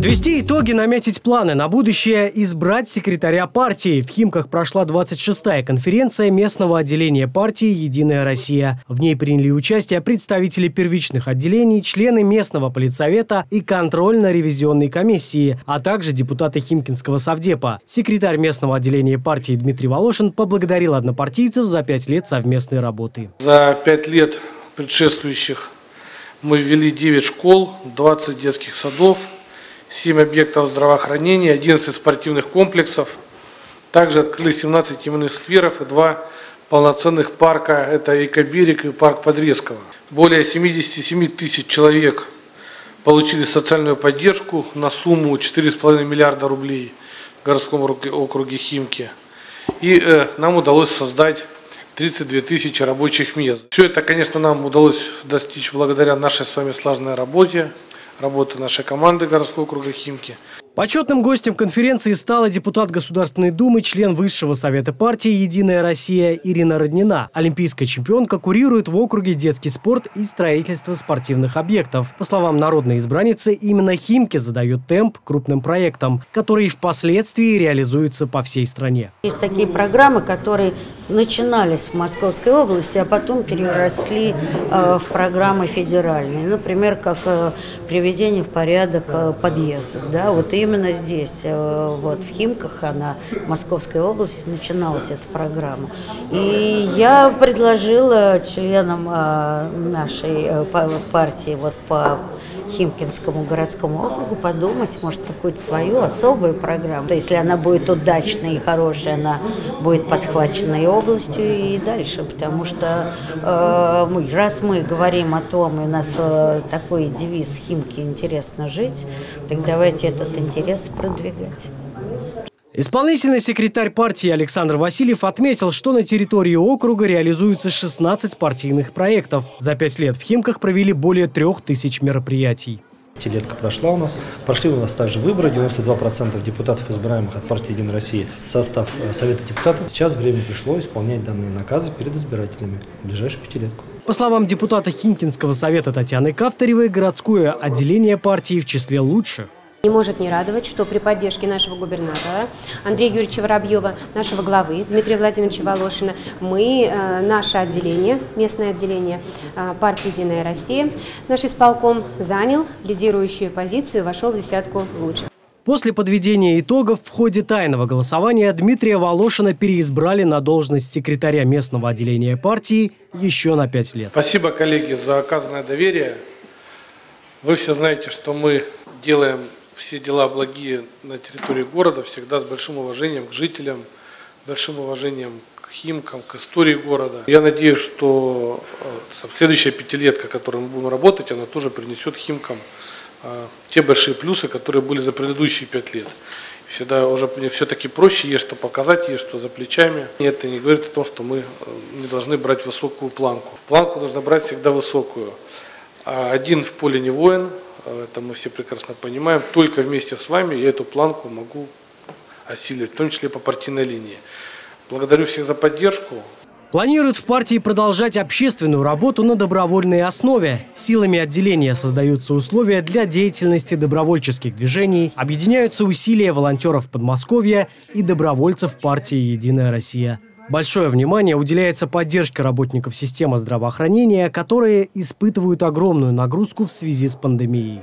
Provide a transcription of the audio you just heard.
Подвести итоги, наметить планы на будущее, избрать секретаря партии. В Химках прошла 26-я конференция местного отделения партии «Единая Россия». В ней приняли участие представители первичных отделений, члены местного политсовета и контрольно-ревизионной комиссии, а также депутаты Химкинского совдепа. Секретарь местного отделения партии Дмитрий Волошин поблагодарил однопартийцев за пять лет совместной работы. За пять лет предшествующих мы ввели 9 школ, 20 детских садов – 7 объектов здравоохранения, 11 спортивных комплексов. Также открыли 17 именных скверов и два полноценных парка. Это Экоберег и парк Подрезково. Более 77 тысяч человек получили социальную поддержку на сумму 4,5 миллиарда рублей в городском округе Химки. И э, нам удалось создать 32 тысячи рабочих мест. Все это, конечно, нам удалось достичь благодаря нашей с вами слаженной работе, работы нашей команды городского округа Химки. Почетным гостем конференции стала депутат Государственной Думы, член Высшего Совета партии «Единая Россия» Ирина Роднина. Олимпийская чемпионка курирует в округе детский спорт и строительство спортивных объектов. По словам народной избранницы, именно Химки задают темп крупным проектам, которые впоследствии реализуются по всей стране. Есть такие программы, которые начинались в Московской области, а потом переросли э, в программы федеральные. Например, как э, приведение в порядок э, подъездов. Да? Вот именно здесь, э, вот в Химках, она, в Московской области, начиналась эта программа. И я предложила членам э, нашей э, партии вот по Химкинскому городскому округу подумать, может, какую-то свою особую программу. Если она будет удачной и хорошей, она будет подхвачена и областью, и дальше. Потому что э, мы, раз мы говорим о том, и у нас э, такой девиз «Химки интересно жить», так давайте этот интерес продвигать. Исполнительный секретарь партии Александр Васильев отметил, что на территории округа реализуется 16 партийных проектов. За пять лет в Химках провели более трех тысяч мероприятий. Пятилетка прошла у нас. Прошли у нас также выборы. 92% депутатов, избираемых от партии «Единая Россия» в состав э, Совета депутатов. Сейчас время пришло исполнять данные наказы перед избирателями в ближайшую пятилетку. По словам депутата Химкинского совета Татьяны Кавторевой, городское отделение партии в числе лучших. Не может не радовать, что при поддержке нашего губернатора Андрея Юрьевича Воробьева, нашего главы Дмитрия Владимировича Волошина, мы, э, наше отделение, местное отделение э, партии «Единая Россия», наш исполком занял лидирующую позицию и вошел в десятку лучших. После подведения итогов в ходе тайного голосования Дмитрия Волошина переизбрали на должность секретаря местного отделения партии еще на пять лет. Спасибо, коллеги, за оказанное доверие. Вы все знаете, что мы делаем все дела благие на территории города всегда с большим уважением к жителям, большим уважением к Химкам, к истории города. Я надеюсь, что э, следующая пятилетка, которой мы будем работать, она тоже принесет Химкам э, те большие плюсы, которые были за предыдущие пять лет. Всегда уже мне все-таки проще, есть что показать, есть что за плечами. И это не говорит о том, что мы э, не должны брать высокую планку. Планку должна брать всегда высокую. А один в поле не воин, это мы все прекрасно понимаем. Только вместе с вами я эту планку могу осилить, в том числе по партийной линии. Благодарю всех за поддержку. Планируют в партии продолжать общественную работу на добровольной основе. Силами отделения создаются условия для деятельности добровольческих движений, объединяются усилия волонтеров Подмосковья и добровольцев партии «Единая Россия». Большое внимание уделяется поддержке работников системы здравоохранения, которые испытывают огромную нагрузку в связи с пандемией.